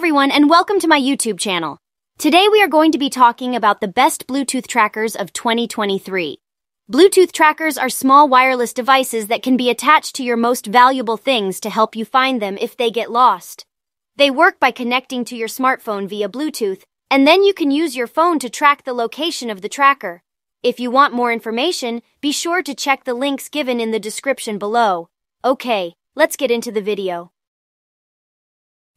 everyone, and welcome to my YouTube channel. Today we are going to be talking about the best Bluetooth trackers of 2023. Bluetooth trackers are small wireless devices that can be attached to your most valuable things to help you find them if they get lost. They work by connecting to your smartphone via Bluetooth, and then you can use your phone to track the location of the tracker. If you want more information, be sure to check the links given in the description below. Okay, let's get into the video.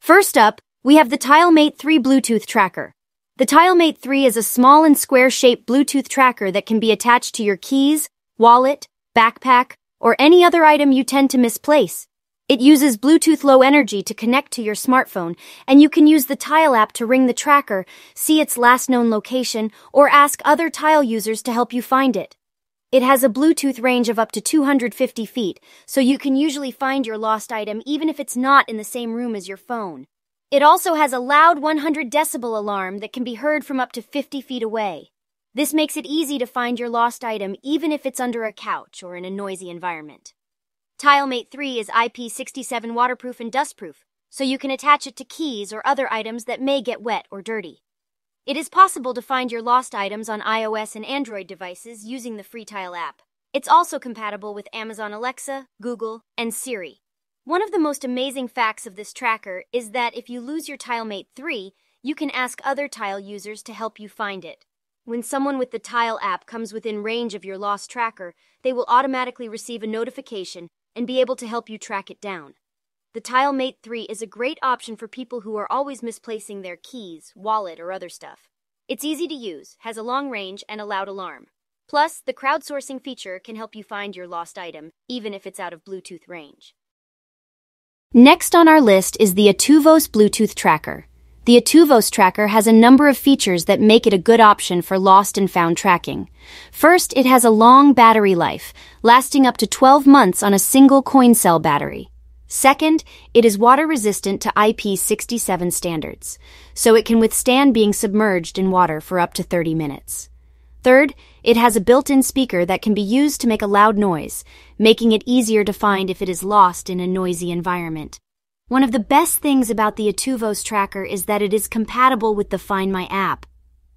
First up, we have the TileMate 3 Bluetooth tracker. The TileMate 3 is a small and square-shaped Bluetooth tracker that can be attached to your keys, wallet, backpack, or any other item you tend to misplace. It uses Bluetooth Low Energy to connect to your smartphone, and you can use the Tile app to ring the tracker, see its last known location, or ask other Tile users to help you find it. It has a Bluetooth range of up to 250 feet, so you can usually find your lost item even if it's not in the same room as your phone. It also has a loud 100 decibel alarm that can be heard from up to 50 feet away. This makes it easy to find your lost item even if it's under a couch or in a noisy environment. TileMate 3 is IP67 waterproof and dustproof, so you can attach it to keys or other items that may get wet or dirty. It is possible to find your lost items on iOS and Android devices using the free Tile app. It's also compatible with Amazon Alexa, Google, and Siri. One of the most amazing facts of this tracker is that if you lose your TileMate 3, you can ask other Tile users to help you find it. When someone with the Tile app comes within range of your lost tracker, they will automatically receive a notification and be able to help you track it down. The TileMate 3 is a great option for people who are always misplacing their keys, wallet, or other stuff. It's easy to use, has a long range, and a loud alarm. Plus, the crowdsourcing feature can help you find your lost item, even if it's out of Bluetooth range. Next on our list is the Atuvos Bluetooth Tracker. The Atuvos tracker has a number of features that make it a good option for lost and found tracking. First, it has a long battery life, lasting up to 12 months on a single coin cell battery. Second, it is water resistant to IP67 standards, so it can withstand being submerged in water for up to 30 minutes. Third, it has a built-in speaker that can be used to make a loud noise, making it easier to find if it is lost in a noisy environment. One of the best things about the Atuvos tracker is that it is compatible with the Find My app.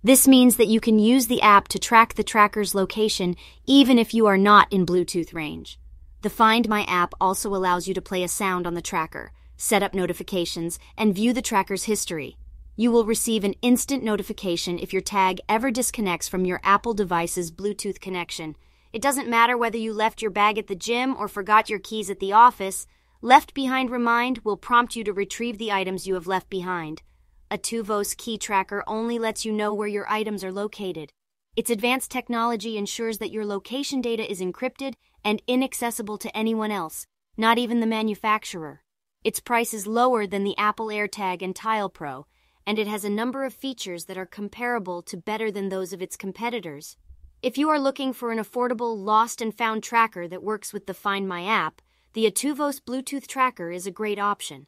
This means that you can use the app to track the tracker's location even if you are not in Bluetooth range. The Find My app also allows you to play a sound on the tracker, set up notifications, and view the tracker's history. You will receive an instant notification if your tag ever disconnects from your Apple device's Bluetooth connection. It doesn't matter whether you left your bag at the gym or forgot your keys at the office. Left Behind Remind will prompt you to retrieve the items you have left behind. Atuvos Key Tracker only lets you know where your items are located. Its advanced technology ensures that your location data is encrypted and inaccessible to anyone else, not even the manufacturer. Its price is lower than the Apple AirTag and Tile Pro, and it has a number of features that are comparable to better than those of its competitors. If you are looking for an affordable lost and found tracker that works with the Find My app, the Atuvos Bluetooth tracker is a great option.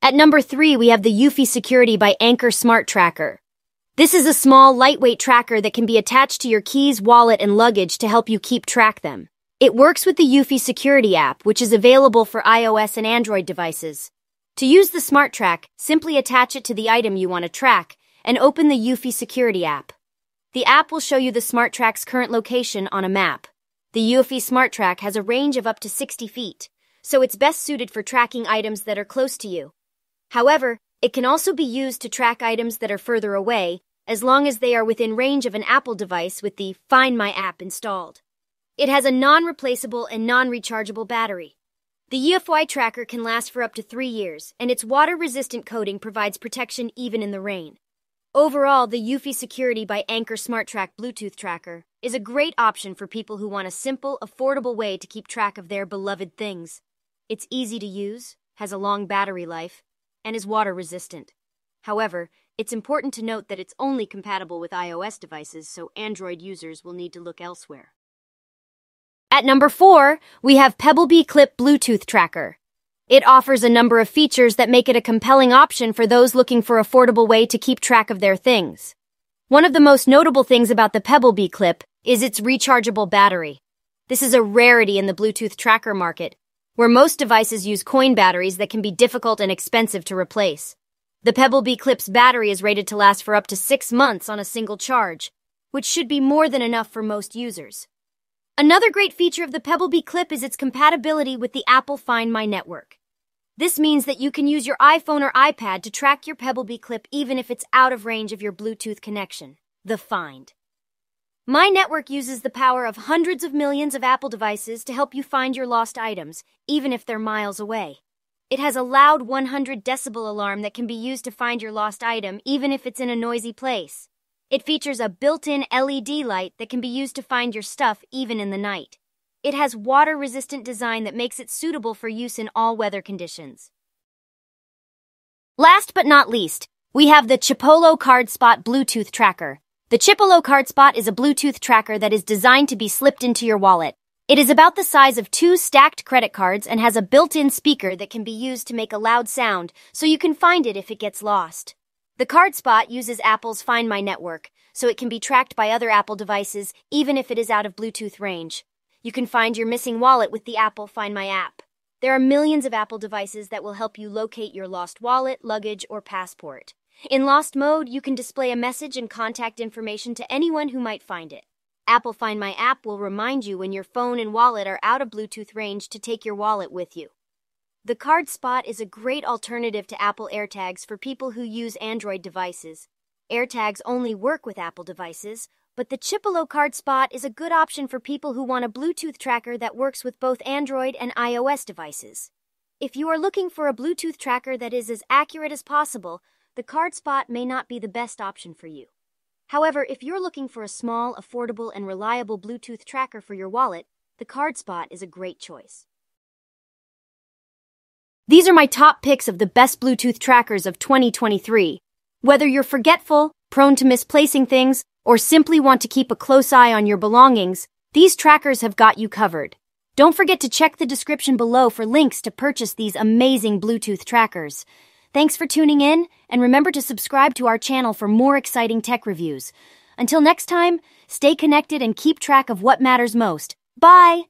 At number 3, we have the Eufy Security by Anker Smart Tracker. This is a small, lightweight tracker that can be attached to your keys, wallet, and luggage to help you keep track them. It works with the Eufy Security app, which is available for iOS and Android devices. To use the Smart Track, simply attach it to the item you want to track and open the Eufy Security app. The app will show you the Smart Track's current location on a map. The Eufy Smart Track has a range of up to 60 feet, so it's best suited for tracking items that are close to you. However, it can also be used to track items that are further away, as long as they are within range of an Apple device with the Find My app installed. It has a non-replaceable and non-rechargeable battery. The Eufy tracker can last for up to three years, and its water-resistant coating provides protection even in the rain. Overall, the Eufy Security by Anker SmartTrack Bluetooth tracker is a great option for people who want a simple, affordable way to keep track of their beloved things. It's easy to use, has a long battery life, and is water resistant. However, it's important to note that it's only compatible with iOS devices, so Android users will need to look elsewhere. At number four, we have Pebblebee Clip Bluetooth Tracker. It offers a number of features that make it a compelling option for those looking for affordable way to keep track of their things. One of the most notable things about the Pebblebee Clip is its rechargeable battery. This is a rarity in the Bluetooth tracker market, where most devices use coin batteries that can be difficult and expensive to replace. The Pebblebee Clip's battery is rated to last for up to six months on a single charge, which should be more than enough for most users. Another great feature of the Pebblebee Clip is its compatibility with the Apple Find My network. This means that you can use your iPhone or iPad to track your Pebblebee Clip even if it's out of range of your Bluetooth connection, the Find. My network uses the power of hundreds of millions of Apple devices to help you find your lost items, even if they're miles away. It has a loud 100 decibel alarm that can be used to find your lost item, even if it's in a noisy place. It features a built-in LED light that can be used to find your stuff even in the night. It has water-resistant design that makes it suitable for use in all weather conditions. Last but not least, we have the Chipolo Card Spot Bluetooth Tracker. The Chipolo Card Spot is a Bluetooth tracker that is designed to be slipped into your wallet. It is about the size of two stacked credit cards and has a built-in speaker that can be used to make a loud sound so you can find it if it gets lost. The card spot uses Apple's Find My network, so it can be tracked by other Apple devices even if it is out of Bluetooth range. You can find your missing wallet with the Apple Find My app. There are millions of Apple devices that will help you locate your lost wallet, luggage, or passport. In Lost Mode, you can display a message and contact information to anyone who might find it. Apple Find My app will remind you when your phone and wallet are out of Bluetooth range to take your wallet with you. The Card Spot is a great alternative to Apple AirTags for people who use Android devices. AirTags only work with Apple devices, but the Chipolo Card Spot is a good option for people who want a Bluetooth tracker that works with both Android and iOS devices. If you are looking for a Bluetooth tracker that is as accurate as possible, the Card Spot may not be the best option for you. However, if you're looking for a small, affordable, and reliable Bluetooth tracker for your wallet, the Card Spot is a great choice. These are my top picks of the best Bluetooth trackers of 2023. Whether you're forgetful, prone to misplacing things, or simply want to keep a close eye on your belongings, these trackers have got you covered. Don't forget to check the description below for links to purchase these amazing Bluetooth trackers. Thanks for tuning in, and remember to subscribe to our channel for more exciting tech reviews. Until next time, stay connected and keep track of what matters most. Bye!